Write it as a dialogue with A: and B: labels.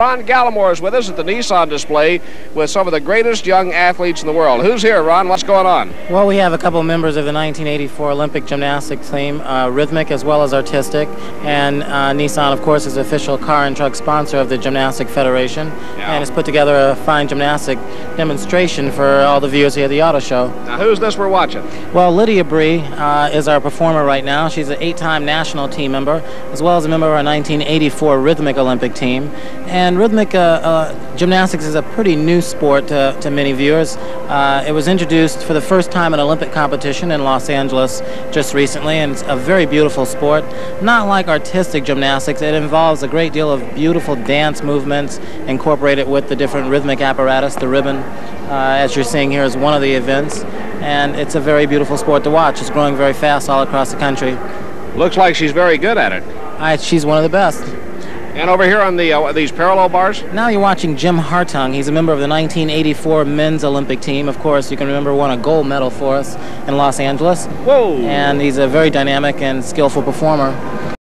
A: Ron Gallimore is with us at the Nissan display with some of the greatest young athletes in the world. Who's here, Ron? What's going on?
B: Well, we have a couple members of the 1984 Olympic gymnastics team, uh, rhythmic as well as artistic, and uh, Nissan, of course, is the official car and truck sponsor of the Gymnastic Federation,
A: Yeah.
B: and has put together a fine gymnastic demonstration for all the viewers here at the auto show.
A: Now, who's this we're watching?
B: Well, Lydia Bree uh, is our performer right now. She's an eight-time national team member, as well as a member of our 1984 rhythmic Olympic team. And rhythmic uh, uh, gymnastics is a pretty new sport to, to many viewers. Uh, it was introduced for the first time in Olympic competition in Los Angeles just recently, and it's a very beautiful sport. Not like artistic gymnastics, it involves a great deal of beautiful dance movements incorporated with the different rhythmic apparatus. The ribbon, uh, as you're seeing here, is one of the events, and it's a very beautiful sport to watch. It's growing very fast all across the country.
A: Looks like she's very good at it.
B: I, she's one of the best.
A: And over here on the uh, these parallel bars,
B: Now you're watching Jim Hartung. He's a member of the 1984 men's Olympic team. Of course, you can remember won a gold medal for us in Los Angeles.
A: whoa!
B: And he's a very dynamic and skillful performer.